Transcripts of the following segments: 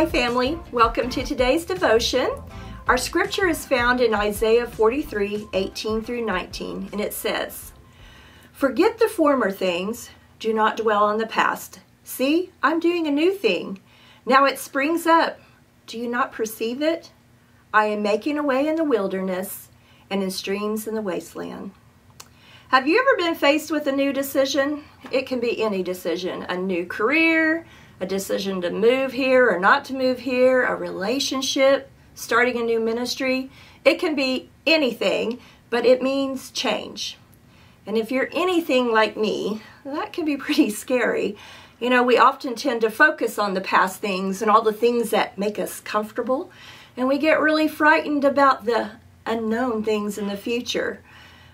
Hi, family. Welcome to today's devotion. Our scripture is found in Isaiah 43 18 through 19, and it says, Forget the former things, do not dwell on the past. See, I'm doing a new thing. Now it springs up. Do you not perceive it? I am making a way in the wilderness and in streams in the wasteland. Have you ever been faced with a new decision? It can be any decision a new career, a decision to move here or not to move here, a relationship, starting a new ministry. It can be anything, but it means change. And if you're anything like me, that can be pretty scary. You know, we often tend to focus on the past things and all the things that make us comfortable, and we get really frightened about the unknown things in the future.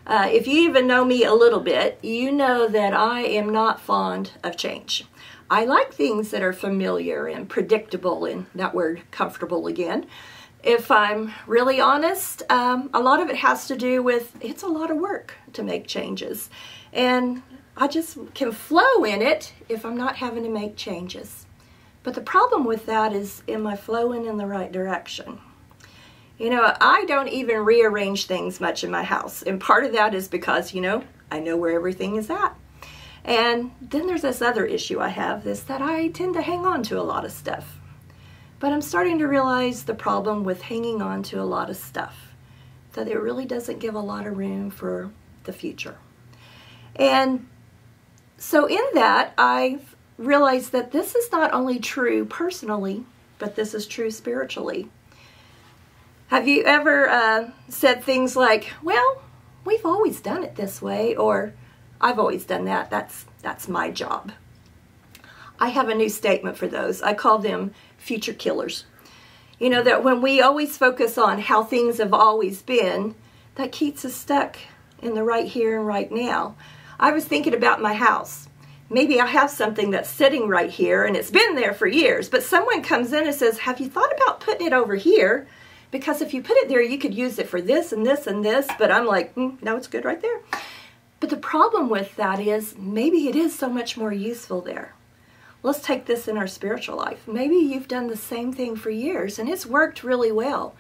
Uh, if you even know me a little bit, you know that I am not fond of change. I like things that are familiar and predictable, and that word comfortable again. If I'm really honest, um, a lot of it has to do with it's a lot of work to make changes. And I just can flow in it if I'm not having to make changes. But the problem with that is, am I flowing in the right direction? You know, I don't even rearrange things much in my house. And part of that is because, you know, I know where everything is at. And then there's this other issue I have is that I tend to hang on to a lot of stuff. But I'm starting to realize the problem with hanging on to a lot of stuff, that it really doesn't give a lot of room for the future. And so in that, I've realized that this is not only true personally, but this is true spiritually. Have you ever uh, said things like, well, we've always done it this way, or I've always done that. That's that's my job. I have a new statement for those. I call them future killers. You know that when we always focus on how things have always been, that keeps us stuck in the right here and right now. I was thinking about my house. Maybe I have something that's sitting right here and it's been there for years, but someone comes in and says, Have you thought about putting it over here? Because if you put it there, you could use it for this and this and this. But I'm like, mm, No, it's good right there. But the problem with that is maybe it is so much more useful there. Let's take this in our spiritual life. Maybe you've done the same thing for years and it's worked really well,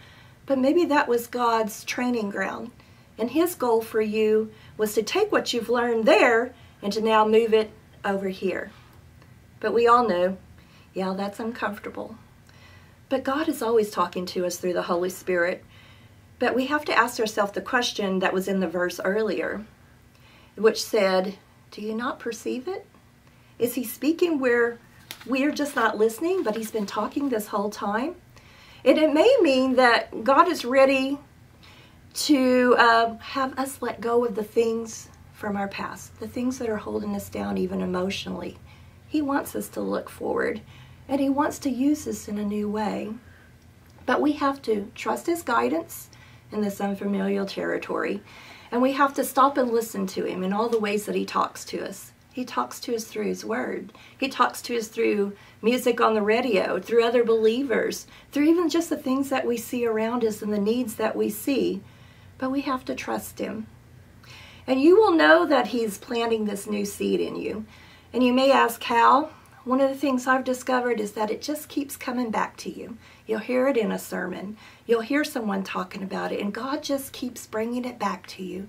but maybe that was God's training ground. And His goal for you was to take what you've learned there and to now move it over here. But we all know, yeah, that's uncomfortable. But God is always talking to us through the Holy Spirit. But we have to ask ourselves the question that was in the verse earlier which said, Do you not perceive it? Is he speaking where we're just not listening, but he's been talking this whole time? And it may mean that God is ready to uh, have us let go of the things from our past, the things that are holding us down, even emotionally. He wants us to look forward and He wants to use us in a new way. But we have to trust His guidance in this unfamiliar territory and we have to stop and listen to him in all the ways that he talks to us. He talks to us through his word. He talks to us through music on the radio, through other believers, through even just the things that we see around us and the needs that we see. But we have to trust him. And you will know that he's planting this new seed in you. And you may ask how. One of the things I've discovered is that it just keeps coming back to you. You'll hear it in a sermon. You'll hear someone talking about it, and God just keeps bringing it back to you.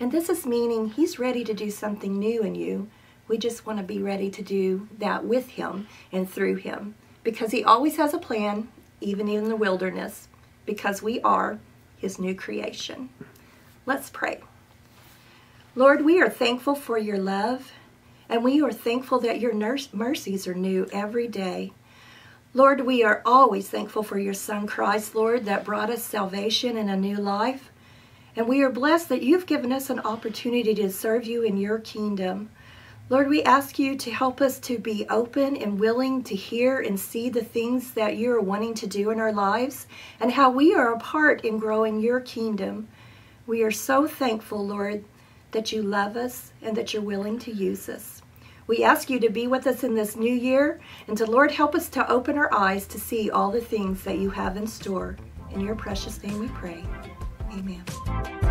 And this is meaning He's ready to do something new in you. We just want to be ready to do that with Him and through Him because He always has a plan, even in the wilderness, because we are His new creation. Let's pray. Lord, we are thankful for your love, and we are thankful that your mercies are new every day. Lord, we are always thankful for your Son Christ, Lord, that brought us salvation and a new life. And we are blessed that you've given us an opportunity to serve you in your kingdom. Lord, we ask you to help us to be open and willing to hear and see the things that you are wanting to do in our lives and how we are a part in growing your kingdom. We are so thankful, Lord, that you love us and that you're willing to use us. We ask you to be with us in this new year and to, Lord, help us to open our eyes to see all the things that you have in store. In your precious name we pray. Amen.